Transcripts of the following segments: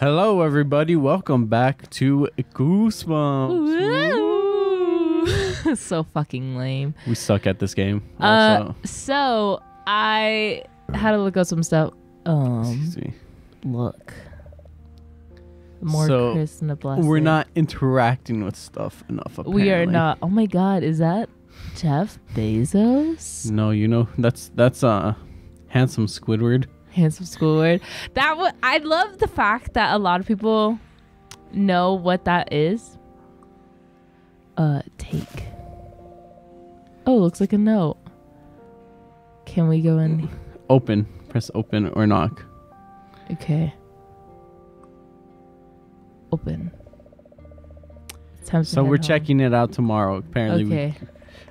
Hello, everybody. Welcome back to Goosebumps. So fucking lame. We suck at this game. Uh, Also, so I had to look up some stuff. Um, look. More So, Chris and a blessing. We're not interacting with stuff enough. Apparently. We are not. Oh my God, is that Jeff Bezos? No, you know that's that's uh handsome Squidward. Handsome Squidward. That would. I love the fact that a lot of people know what that is. Uh, take. Oh, looks like a note. Can we go in? Open. Press open or knock. Okay. Open. So we're checking it out tomorrow. Apparently, we, Okay.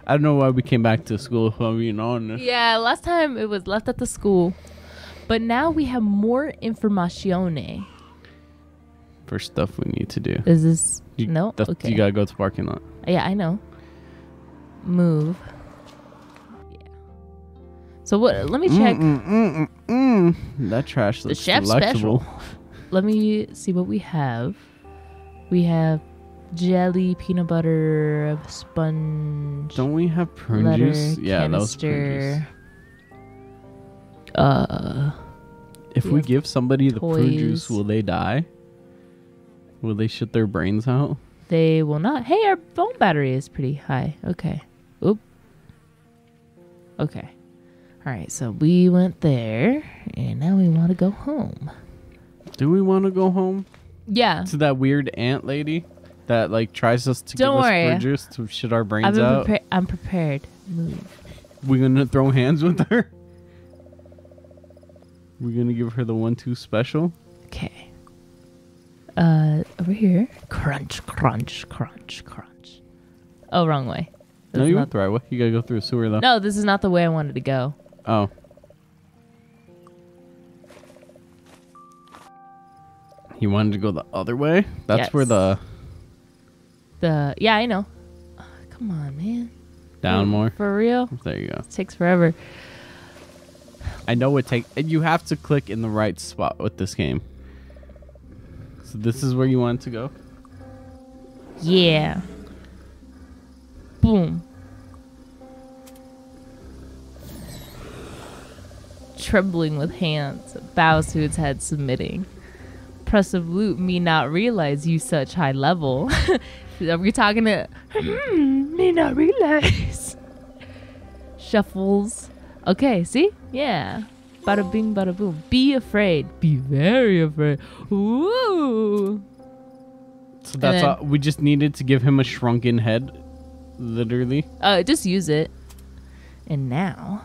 I don't know why we came back to school. If I'm being honest. Yeah, last time it was left at the school, but now we have more information. For stuff we need to do. Is this You, no? Okay. You gotta go to parking lot. yeah, I know. Move. Yeah. So what? Let me check. Mm, mm, mm, mm, mm. That trash The chef delectable. special. Let me see what we have. We have jelly, peanut butter, sponge. Don't we have prune letter, juice? Yeah, that was prune juice. Uh, If We we give somebody the prune juice, will they die? Will they shit their brains out? they will not. Hey, our phone battery is pretty high. Okay. Oop. Okay. All right. So we went there, and now we want to go home. Do we want to go home Yeah. to that weird ant lady that like tries us to Don't give worry. us prune juice to shit our brains out? prepared. I'm prepared. Move. we gonna throw hands with her? We gonna give her the one-two special? Okay. Uh, over here. Crunch, crunch, crunch, crunch. Oh, wrong way. This no, you went the right way. You gotta go through a sewer though. No, this is not the way I wanted to go. Oh. You wanted to go the other way? That's where the The yeah, I know. Uh, come on, man. down For- more. For real? There you go. It takes forever. I know it take and you have to click in the right spot with this game. So this is where you want to go? Yeah. Boom. Trembling with hands, bows to its head, submitting. Press of loot me not realize you such high level. Are we talking to hmm, me not realize? Shuffles. Okay, see? Yeah. Bada bing, bada boom. Be afraid. Be very afraid. Woo! So that's then- all we just needed to give him a shrunken head. Literally. Uh, just use it. And now,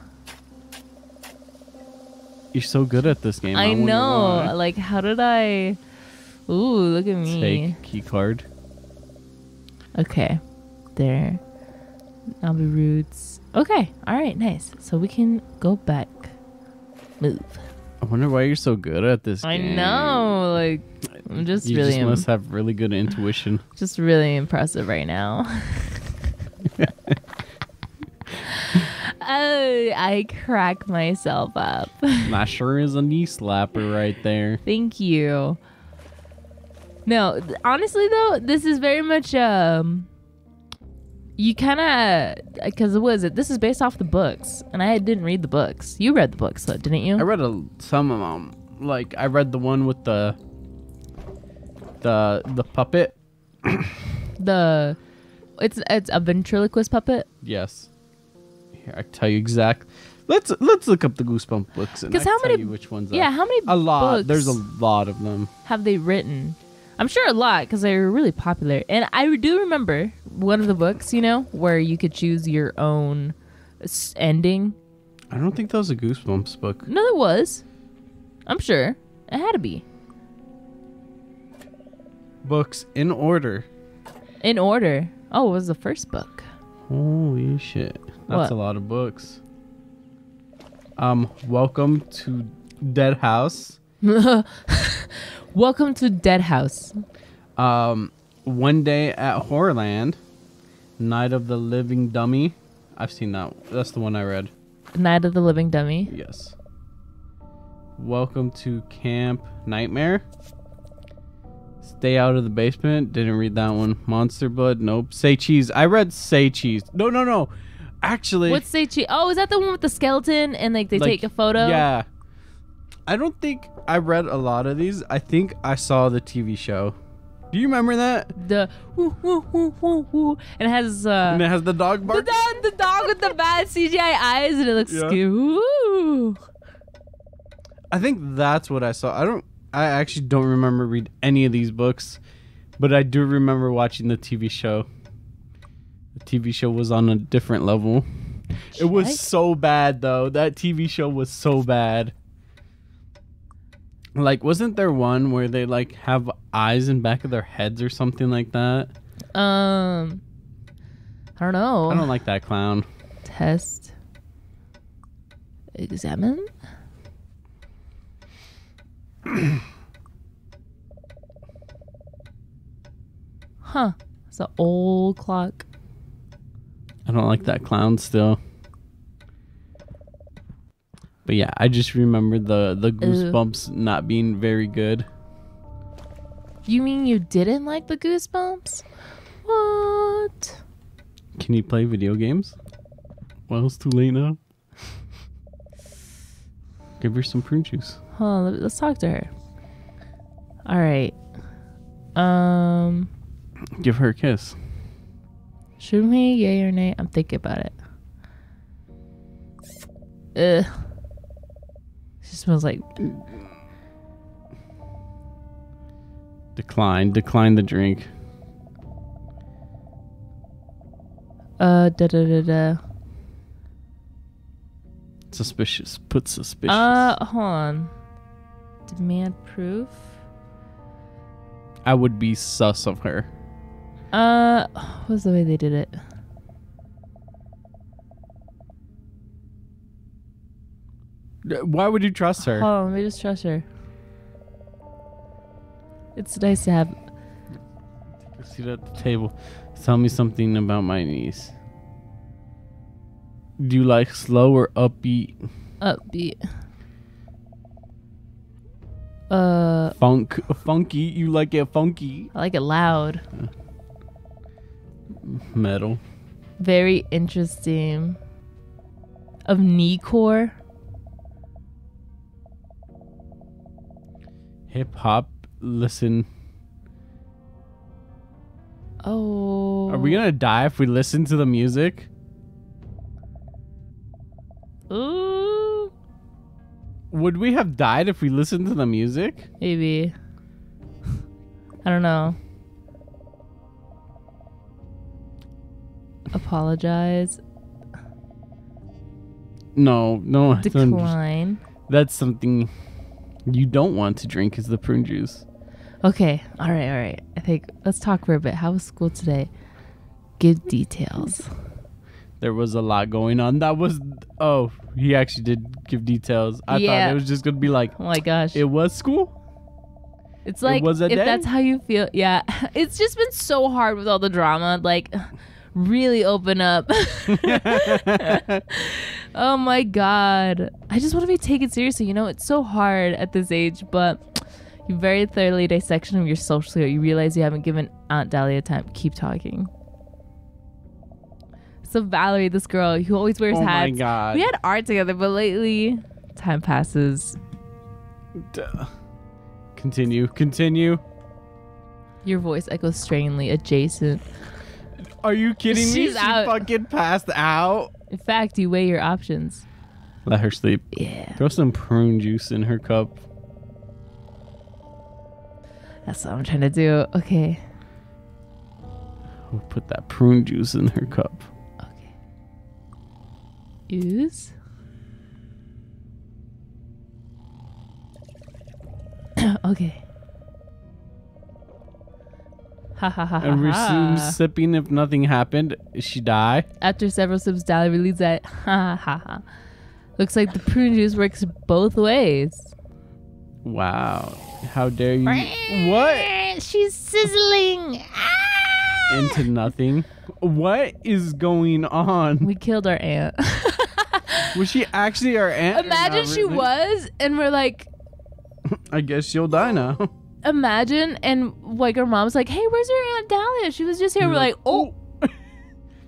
You're so good at this game. I, wonder know. why. Like, how did I? Ooh, look at me. Take key card. Okay, there. Nabi roots. Okay, all right, nice. So we can go back. Move. I wonder why you're so good at this I game. know. Like, I'm just You really, just im- must have really good intuition. just really impressive right now. oh, I crack myself up. that sure is a knee slapper right there. Thank you. No, honestly though, this is very much um you kind of because what is it? This is based off the books, and I didn't read the books. You read the books, though, didn't you? I read a, some of them. Like I read the one with the the the puppet. the it's it's a ventriloquist puppet. Yes. Here I tell you exact. Let's let's look up the Goosebump books and 'Cause I how tell many- you which ones. Yeah, are. how many a lot. books There's a lot of them. have they written? I'm sure a lot because they were really popular. And I do remember one of the books, you know, where you could choose your own s- ending. I don't think that was a Goosebumps book. No, there was. I'm sure it had to be Books in order. in order. Oh, it was the first book. Holy shit. That's What? a lot of books. Um, welcome to Dead House. Welcome to Dead House. Um, One Day at Horrorland. Night of the Living Dummy. I've seen that. That's the one I read. Night of the Living Dummy. Yes. Welcome to Camp Nightmare. Stay out of the basement. Didn't read that one. Monster Blood. Nope. Say cheese. I read Say cheese. No, no, no. Actually, What's say cheese? Oh, is that the one with the skeleton and like they like, take a photo? Yeah. I don't think I read a lot of these. I think I saw the TV show. Do you remember that? The whoo, whoo, whoo, whoo, whoo. and it has uh And it has the dog the, bark. dog, the dog with the bad CGI eyes and it looks Yeah. I think that's what I saw. I don't. I actually don't remember read any of these books, but I do remember watching the TV show. The TV show was on a different level. It was so bad though. That TV show was so bad. Like, wasn't there one where they like have eyes in back of their heads or something like that? Um, I don't know. I don't like that clown. Test. Examine. huh. It's an old clock. I don't like that clown still. But yeah, I just remember the the goosebumps not being very good. You mean you didn't like the Goosebumps? What? Can you play video games? Well, it's too late now. Give her some prune juice. Hold on, let- let's talk to her. All right. Um, Give her a kiss. should we yay or nay? I'm thinking about it. Ugh. Smells like Decline. Decline the drink. uh da da da da. Suspicious. Put suspicious. Uh, hold on. Demand proof. I would be sus of her. Uh, what's the way they did it? Why would you trust her? Hold on, let me just trust her. It's nice to have. Take a seat at the table. Tell me something about my niece. Do you like slow or upbeat? upbeat. Uh, Funk, funky. You like it funky? I like it loud. Metal. Very interesting. Of knee core. Hip hop. Listen. Oh. Are we gonna die if we listen to the music? Ooh. Would we have died if we listened to the music? Maybe. I don't know. Apologize. No, no. Decline. That's something you don't want to drink is the prune juice. Okay. All right. All right. I think let's talk for a bit. How was school today? Give details. There was a lot going on. That was oh, he actually did give details. I Yeah. thought it was just gonna be like Oh my gosh. it was school. It's like was a if day? that's how you feel. Yeah. It's just been so hard with all the drama. Like really open up. oh my god. I just want to be taken seriously. You know, it's so hard at this age, but you very thoroughly dissection of your social skill. You realize you haven't given Aunt Dahlia time. Keep talking. So Valerie, this girl who always wears oh my hats. god. We had art together, but lately time passes. Duh. Continue. Continue. Your voice echoes strangely adjacent. Are you kidding me? She's She out. fucking passed out. In fact, you weigh your options. Let her sleep. Yeah. Throw some prune juice in her cup. That's what I'm trying to do. Okay. We'll put that prune juice in her cup. Okay. Use. okay. Ha ha ha ha. And resume sipping if nothing happened. Is she die? After several sips, Dahlia relieves that. Ha ha ha ha. Looks like the prune juice works both ways. Wow. How dare you? what? She's sizzling. Ah! Into nothing. What is going on? We killed our aunt. Was she actually our aunt? Imagine she really? was, and we're like, I guess she'll die now. imagine and like her mom's like, "Hey, where's your aunt Dahlia? She was just here." You're We're like, "Oh,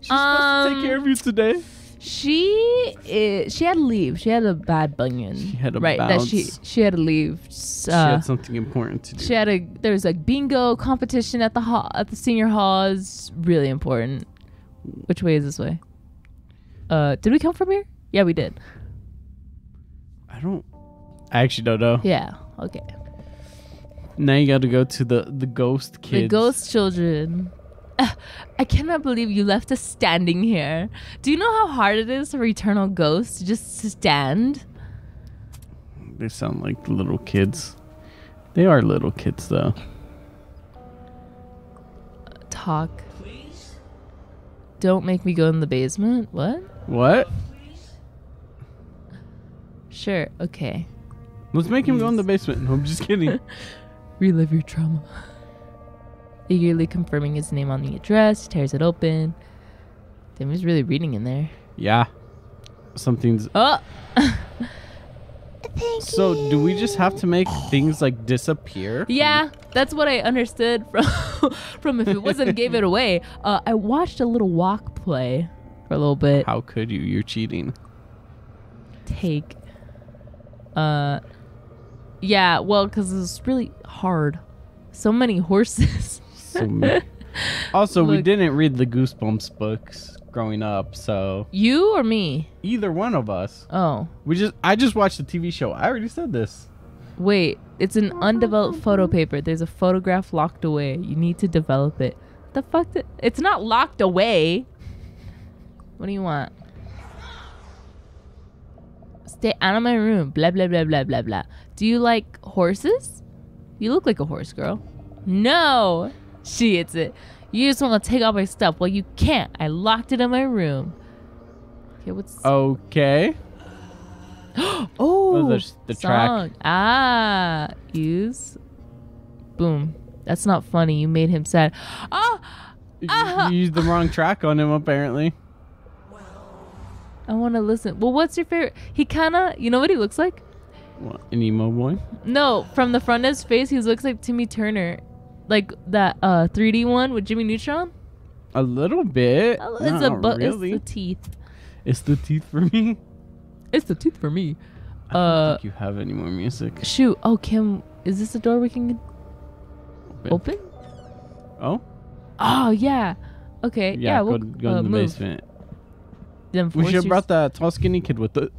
She's supposed to take Um, care of you today. she is, she had to leave. She had a bad bunion. She had to right that she she had to leave. she Uh, had something important to do. she had a there was a bingo competition at the hall at the senior hall. It's really important. Which way is this way? Uh, did we come from here? Yeah, we did. I don't. I actually don't know. Yeah. Okay. Now you got to go to the the ghost kids. The ghost children. Ugh, I cannot believe you left us standing here. Do you know how hard it is for eternal ghosts to just stand? They sound like little kids. They are little kids though. Talk. Please? Don't make me go in the basement. What? What? Sure. Okay. Let's make him go in the basement. No, I'm just kidding. Relive your trauma. Eagerly confirming his name on the address, tears it open. Damn, he's really reading in there. yeah. Something's. Oh! So do we just have to make things like disappear? Yeah, that's what I understood from from if it wasn't gave it away. Uh, I watched a little walk play for a little bit. How could you? You're cheating. Take. Uh, yeah, well, because it's really hard. So many horses. So ma- also, we didn't read the Goosebumps books growing up, so you or me? either one of us. Oh, We just I just watched the TV show. I already said this. wait. It's an undeveloped photo paper. There's a photograph locked away. You need to develop it. The fuck? Did, it's not locked away. What do you want? Stay out of my room. Blah blah blah blah blah blah. Do you like horses? You look like a horse girl. No, she hits it. You just want to take all my stuff. Well, you can't. I locked it in my room. Okay, what's Okay. oh, Oh, there's the track. Ah, use. Boom. That's not funny. You made him sad. Oh, You, Ah. you used the wrong track on him apparently. I want to listen. Well, what's your favorite? He kind of, you know what he looks like? What, an emo boy? No, from the front of his face, he looks like Timmy Turner, like that uh 3D one with Jimmy Neutron. A little bit. Oh, It's Not a bu- really. it's the teeth. It's the teeth for me. It's the teeth for me. I don't Uh, think you have any more music. shoot. Oh, Kim, is this a door we can open? Oh? Oh yeah. Okay. Yeah, Yeah. go, we'll go uh, in the move. basement. Then We should force have brought that tall skinny kid with it.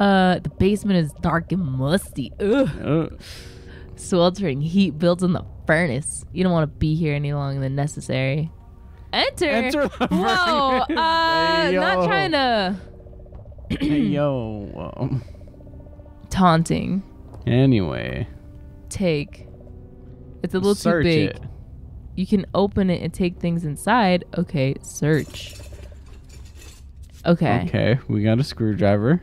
Uh, the basement is dark and musty. Ugh. Uh, Sweltering heat builds in the furnace. You don't want to be here any longer than necessary. Enter. Enter the Whoa. furnace. Uh, Hey, not trying to hey, yo. Taunting. anyway. Take. It's a little search too big. it. You can open it and take things inside. Okay, search. Okay. Okay, we got a screwdriver.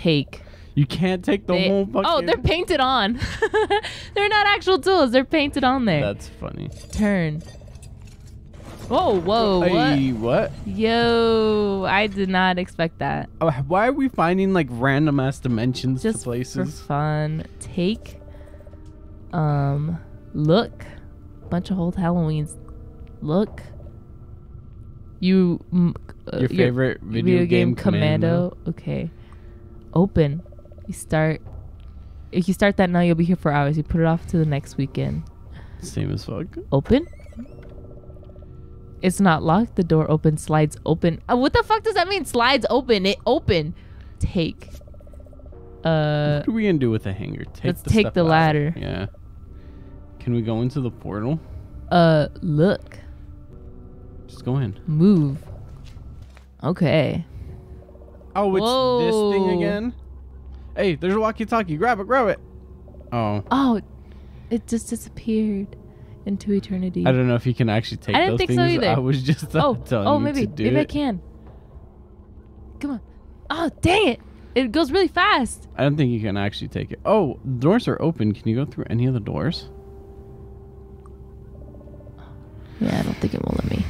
Take. You can't take the They- whole fucking. oh, they're painted on. they're not actual tools. They're painted on there. That's funny. Turn. Whoa, whoa, what? Hey, what? Yo, I did not expect that. Oh, Why are we finding like random ass dimensions Just to for places? fun. Take. Um, look. Bunch of old Halloweens. Look. You. uh, Your favorite video, game, commando. Okay. Open. You start. If you start that now, you'll be here for hours. You put it off to the next weekend. Same as fuck. Open. It's not locked. The door open. Slides open. Uh, what the fuck does that mean? Slides open. It open. Take. Uh, what are we gonna do with a hanger? Take let's the take the out. ladder. Yeah. Can we go into the portal? uh, look. Just go in. Move. Okay. Oh, it's this thing again. Hey, there's a walkie-talkie. Grab it. Grab it. Oh, Oh, it just disappeared into eternity. I don't know if you can actually take I didn't those think so either. I was just oh, telling oh, you maybe, to do maybe I it. can. Come on. Oh, dang it! It goes really fast. I don't think you can actually take it. Oh, doors are open. Can you go through any of the doors? Yeah, I don't think it will let me.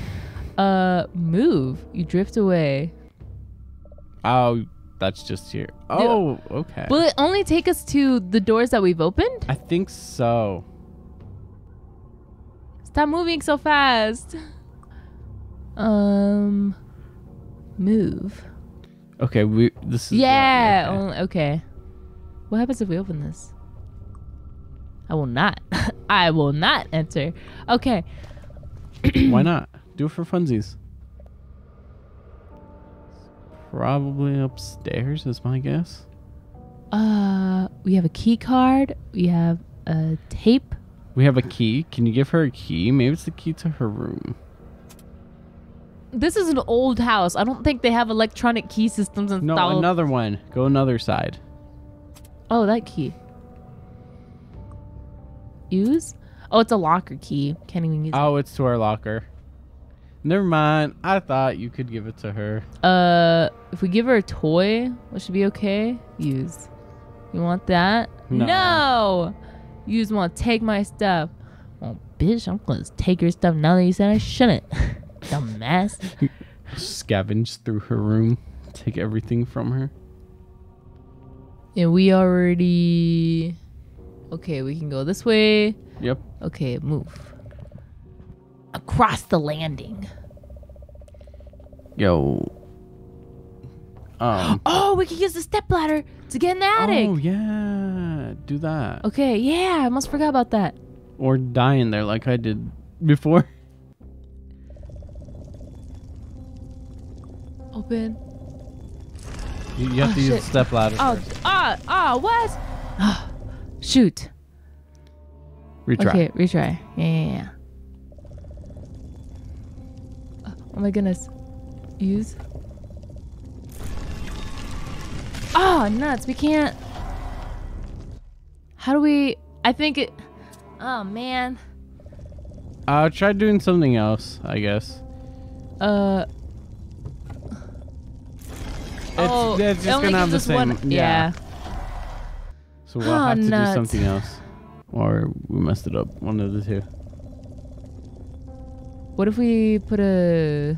Uh, move. You drift away. Oh, that's just here. Oh, okay. Will it only take us to the doors that we've opened? I think so. Stop moving so fast. Um, move. Okay, we this is Yeah. okay. okay. What happens if we open this? I will not. I will not enter. Okay. Why not? Do it for funsies. Probably upstairs is my guess. Uh, we have a key card. We have a tape. We have a key. Can you give her a key? Maybe it's the key to her room. This is an old house. I don't think they have electronic key systems installed. No, another one. Go another side. Oh, that key. Use? Oh, it's a locker key. Can't even use Oh, it's to our locker. Never mind. I thought you could give it to her. Uh, if we give her a toy, what should be okay? Use. You want that? No. No! You just want to take my stuff. Well, bitch, I'm going to take your stuff now that you said I shouldn't. Dumbass. Scavenge through her room. Take everything from her. And we already. Okay, we can go this way. Yep. Okay, move. Across the landing. Yo. Um. Oh, we can use the step ladder to get in the attic. Oh yeah. Do that. Okay, yeah, I almost forgot about that. Or die in there like I did before. Open. You, you have Oh, to use the step ladder. Oh, first. ah, ah, what? Ah, shoot. Retry. Okay, retry. Yeah, yeah, yeah. Oh my goodness. Use. Oh, nuts. We can't. How do we. I think it. Oh, man. Uh, try doing something else. I guess. Uh. It's, oh, it's just gonna have the same. one. Yeah. So we'll Oh, have to nuts. do something else, or we messed it up. One of the two. What if we put a.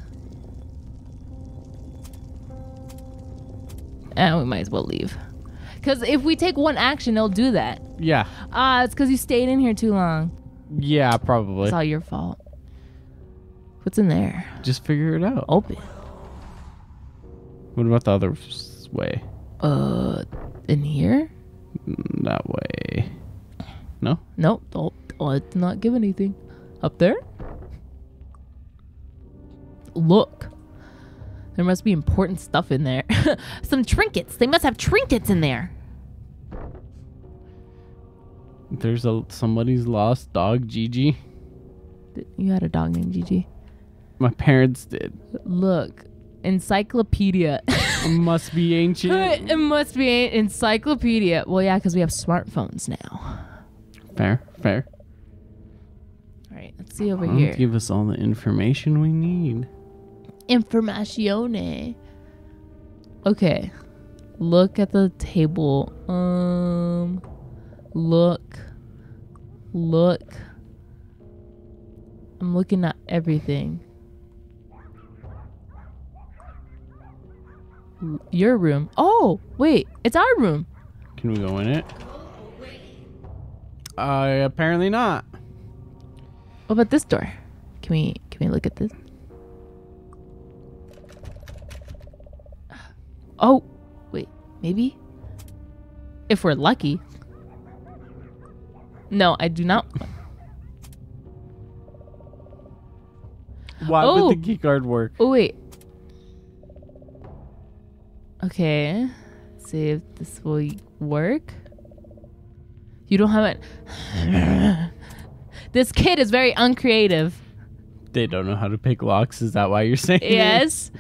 Eh, we might as well leave. Because if we take one action, they'll do that. Yeah. Ah, it's because you stayed in here too long. Yeah, probably. It's all your fault. What's in there? Just figure it out. Open. What about the other way? Uh, in here? Mm, That way. No. Nope. Don't. Let's not give anything. Up there? Look. There must be important stuff in there. Some trinkets. They must have trinkets in there. There's a somebody's lost dog, Gigi. You had a dog named Gigi. My parents did. Look. Encyclopedia. it Must be ancient. it must be an encyclopedia. Well, yeah, because we have smartphones now. fair, fair. All right, let's see over here. Give us all the information we need. Informatione. Okay. Look at the table. Um look. Look. I'm looking at everything. Your room. Oh, wait. It's our room. Can we go in it? Uh, apparently not. What about this door? Can we can we look at this? Oh, wait, maybe? If we're lucky. No, I do not. Why Oh. would the oh. key card work? Oh, wait. Okay. Let's see if this will work. You don't have it. this kid is very uncreative. They don't know how to pick locks. Is that why you're saying? it? Yes.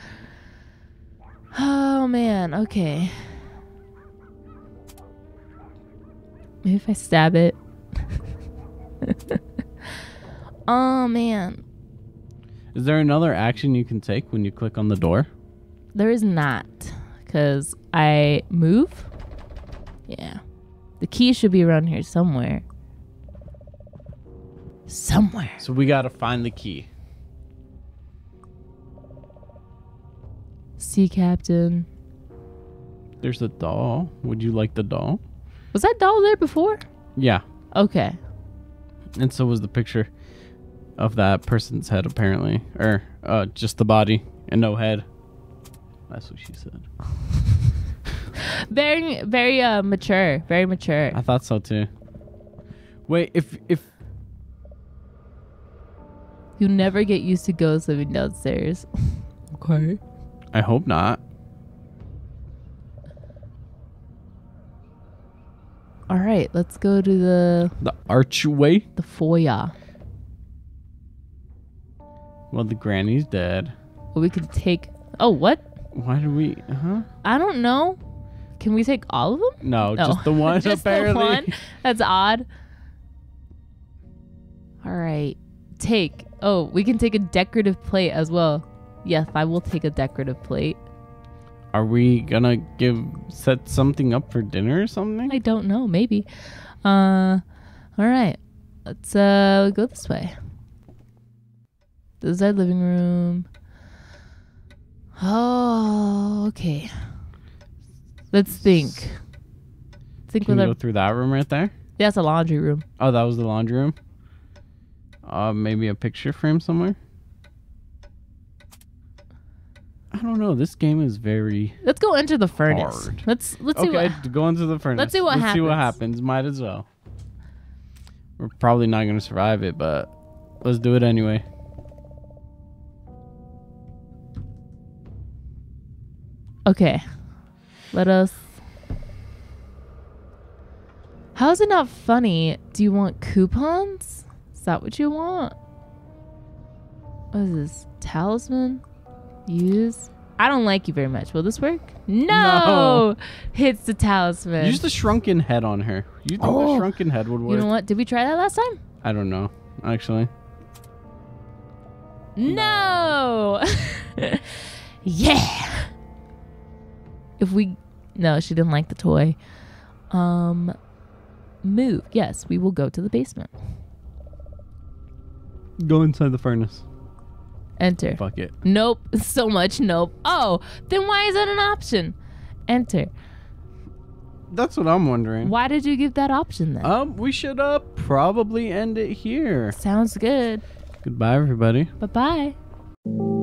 Oh man, okay. Maybe if I stab it. oh man. Is there another action you can take when you click on the door? There is not. Because I move. Yeah. The key should be around here somewhere. Somewhere. So we gotta find the key. Sea captain. There's a doll. Would you like the doll? Was that doll there before? Yeah. Okay. And so was the picture of that person's head, apparently. Or uh, just the body and no head. That's what she said. Very, very uh, mature. Very mature. I thought so too. Wait, if if You never get used to ghosts living downstairs. okay. I hope not. All right, let's go to the The archway. the foyer. Well, the granny's dead. Well, we could take. Oh, what? Why do we? Huh? I don't know. Can we take all of them? No, No. just the one. Just apparently. the one. That's odd. All right, take. Oh, we can take a decorative plate as well. Yes, I will take a decorative plate. Are we gonna give set something up for dinner or something? I don't know. Maybe. Uh, all right. Let's uh go this way. This is our living room. Oh, okay. Let's think. Think Can we our. go through that room right there? That's a laundry room. Oh, that was the laundry room. Uh, maybe a picture frame somewhere. I don't know. This game is very Let's go enter the furnace. Hard. Let's let's see okay. what. go into the furnace. Let's see what let's happens. See what happens. happens. Might as well. We're probably not gonna survive it, but let's do it anyway. Okay. Let us. How is it not funny? Do you want coupons? Is that what you want? What is this? Talisman? Use? I don't like you very much. Will this work? No! No. Hits the talisman. Use the shrunken head on her. You think Oh. the shrunken head would work? you know what? Did we try that last time? I don't know. Actually, No! yeah! If we. No, she didn't like the toy. Um. Move. Yes, we will go to the basement. go inside the furnace. Enter. Fuck it. Nope. So much nope. Oh, then why is that an option? Enter. That's what I'm wondering. Why did you give that option then? Um, we should uh probably end it here. Sounds good. Goodbye, everybody. Bye bye.